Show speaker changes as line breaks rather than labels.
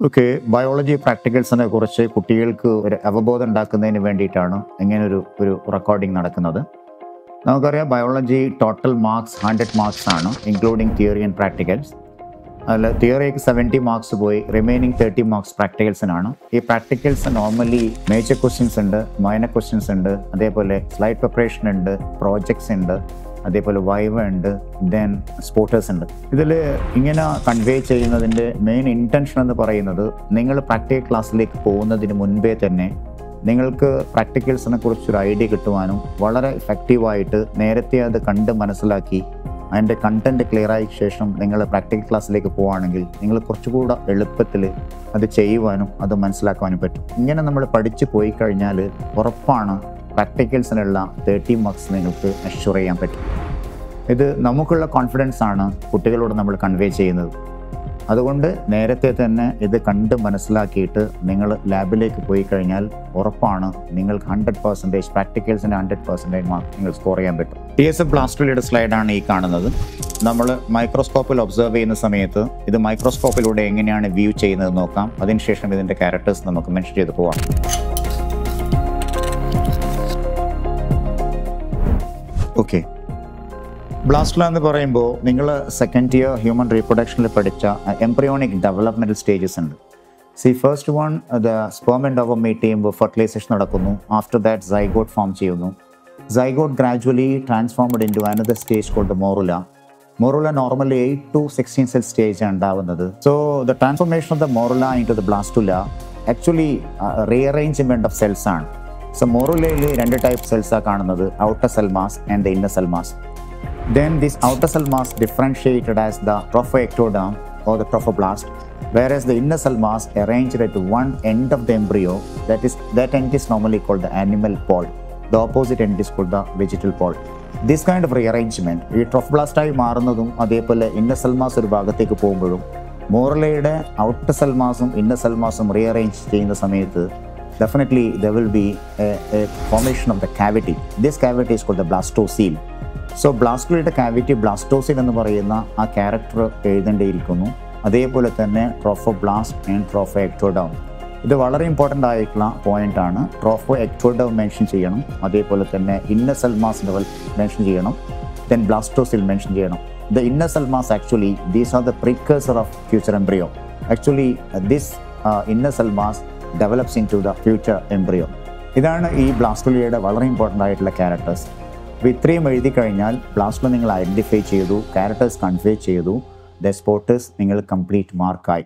Okay biology പ്രാക്ടിക്കൽസിനെ കുറിച്ച് കുട്ടികൾക്ക് ഒരു അവബോധം ഉണ്ടാക്കുന്നതിന് വേണ്ടിയിട്ടാണ് ഇങ്ങനൊരു ഒരു റെക്കോർഡിംഗ് നടക്കുന്നത്. നമുക്കറിയാം biology total marks hundred marks ആണ് ഇൻക്ലൂഡിങ് തിയറി ആൻഡ് പ്രാക്ടിക്കൽസ് അതിൽ തിയറിക്ക് സെവന്റി മാർക്സ് പോയി റിമൈനിങ് തേർട്ടി മാർക്സ് പ്രാക്ടിക്കൽസിനാണ് ഈ പ്രാക്ടിക്കൽസ് നോർമലി മേജർ ക്വസ്റ്റ്യൻസ് ഉണ്ട് മൈനർ ക്വസ്റ്റ്യൻസ് ഉണ്ട് അതേപോലെ സ്ലൈഡ് പ്രിപ്പറേഷൻ ഉണ്ട് പ്രോജക്ട്സ് ഉണ്ട് അതേപോലെ വൈവ ഉണ്ട് ദെൻ സ്പോർട്ടേഴ്സ് ഉണ്ട്. ഇതിൽ ഇങ്ങനെ കൺവേ ചെയ്യുന്നതിന്റെ മെയിൻ ഇന്റൻഷൻ എന്ന് പറയുന്നത് നിങ്ങൾ പ്രാക്ടിക്കൽ ക്ലാസ്സിലേക്ക് പോകുന്നതിന് മുൻപേ തന്നെ നിങ്ങൾക്ക് പ്രാക്ടിക്കൽസിനെ കുറിച്ചൊരു ഐഡിയ കിട്ടുവാനും വളരെ എഫക്റ്റീവായിട്ട് നേരത്തെ അത് കണ്ട് മനസ്സിലാക്കി അതിന്റെ കണ്ടന്റ് ക്ലിയർ ആയ ശേഷം നിങ്ങൾ പ്രാക്ടിക്കൽ ക്ലാസ്സിലേക്ക് പോവുകയാണെങ്കിൽ നിങ്ങൾ കുറച്ചുകൂടെ എളുപ്പത്തിൽ അത് ചെയ്യുവാനും അത് മനസ്സിലാക്കുവാനും പറ്റും. ഇങ്ങനെ നമ്മൾ പഠിച്ചു പോയി കഴിഞ്ഞാൽ ഉറപ്പാണ് പ്രാക്ടിക്കൽസിനുള്ള തേർട്ടി മാർക്സ് നിങ്ങൾക്ക് അഷ്യൂർ ചെയ്യാൻ പറ്റും. ഇത് നമുക്കുള്ള കോൺഫിഡൻസ് ആണ് കുട്ടികളോട് നമ്മൾ കൺവേ ചെയ്യുന്നത്. അതുകൊണ്ട് നേരത്തെ തന്നെ ഇത് കണ്ട് മനസ്സിലാക്കിയിട്ട് നിങ്ങൾ ലാബിലേക്ക് പോയി കഴിഞ്ഞാൽ ഉറപ്പാണ് നിങ്ങൾക്ക് ഹൺഡ്രഡ് പെർസെന്റേജ് പ്രാക്ടിക്കൽസിന്റെ ഹൺഡ്രഡ് പെർസെന്റേജ് മാർക്ക് നിങ്ങൾ സ്കോർ ചെയ്യാൻ പറ്റും. ടി എസ് എഫ് ബ്ലാസ്റ്റോളിയുടെ സ്ലൈഡാണ് ഈ കാണുന്നത്. നമ്മൾ മൈക്രോസ്കോപ്പിൽ ഒബ്സർവ് ചെയ്യുന്ന സമയത്ത് ഇത് മൈക്രോസ്കോപ്പിലൂടെ എങ്ങനെയാണ് വ്യൂ ചെയ്യുന്നത് നോക്കാം. അതിനുശേഷം ഇതിന്റെ ക്യാരക്ടേഴ്സ് നമുക്ക് മെൻഷൻ ചെയ്ത് പോവാം. ഓക്കെ ബ്ലാസ്റ്റ്ല എന്ന് പറയുമ്പോൾ നിങ്ങൾ സെക്കൻഡ് ഇയർ ഹ്യൂമൻ റീപ്രൊഡക്ഷനിൽ പഠിച്ച എംബ്രിയോണിക് ഡെവലപ്മെന്റൽ സ്റ്റേജസ് ഉണ്ട്. See first one the sperm and ova meet ചെയ്യുമ്പോൾ ഫെർട്ടിലൈസേഷൻ നടക്കുന്നു. ആഫ്റ്റർ ദാറ്റ് സൈഗോഡ് ഫോം ചെയ്യുന്നു. Zygote gradually transformed into another stage called morula morula normally eight to sixteen cell stage ഉണ്ടാവുന്നത്. So the transformation of the morula into the blastula actually rearrangement of cells ആണ്. So മോറുലയിൽ രണ്ട് type സെൽസാണ് കാണുന്നത്. Outer cell mass and the inner cell mass then this outer cell mass differentiated as the trophectoderm or the trophoblast whereas the inner cell mass arrange at one end of the embryo that is that end is normally called the animal pole the opposite end is called the vegetal pole this kind of rearrangement ഈ ട്രോഫ് ബ്ലാസ്റ്റായി മാറുന്നതും അതേപോലെ inner cell mass ഒരു ഭാഗത്തേക്ക് പോകുമ്പോഴും മോറലയുടെ outer cell മാസും inner cell മാസും റീഅറേഞ്ച് ചെയ്യുന്ന സമയത്ത് definitely will be a, a formation of the cavity. This cavity is called the blastocele. So ബ്ലാസ്റ്റുകളുടെ cavity blastocoel എന്ന് പറയുന്ന ആ ക്യാരക്ടർ എഴുതേണ്ടിയിരിക്കുന്നു. അതേപോലെ തന്നെ trophoblast and trophectoderm ഇത് വളരെ ഇമ്പോർട്ടന്റ് ആയിട്ടുള്ള പോയിന്റ് ആണ്. ട്രോഫോ എക്ടോഡൗൺ മെൻഷൻ ചെയ്യണം. അതേപോലെ തന്നെ inner cell mass level mention ചെയ്യണം. ദെൻ ബ്ലാസ്റ്റോസിൽ മെൻഷൻ ചെയ്യണം. The inner cell mass actually these are the precursor of future embryo actually this inner cell mass develops into the future embryo ഇതാണ് ഈ ബ്ലാസ്റ്റോലിയയുടെ വളരെ important ആയിട്ടുള്ള characters അപ്പോൾ ഇത്രയും എഴുതി കഴിഞ്ഞാൽ ബ്ലാസ്റ്റോ നിങ്ങൾ ഐഡന്റിഫൈ ചെയ്തു ക്യാരക്ടേഴ്സ് കൺവേ ചെയ്തു ദ സ്പോർട്ടേഴ്സ് നിങ്ങൾ കംപ്ലീറ്റ് മാർക്കായി